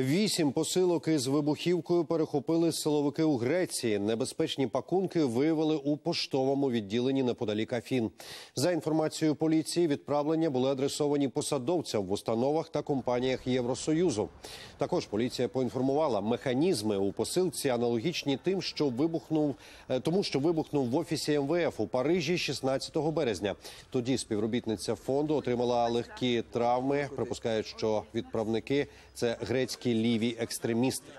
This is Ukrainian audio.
Вісім посилок із вибухівкою перехопили силовики у Греції. Небезпечні пакунки виявили у поштовому відділенні неподалік Афін. За інформацією поліції, відправлення були адресовані посадовцям в установах та компаніях Євросоюзу. Також поліція поінформувала, механізми у посилці аналогічні тим, що вибухнув е, тому, що вибухнув в офісі МВФ у Парижі 16 березня. Тоді співробітниця фонду отримала легкі травми. Припускають, що відправники це грецькі ліві екстремісти.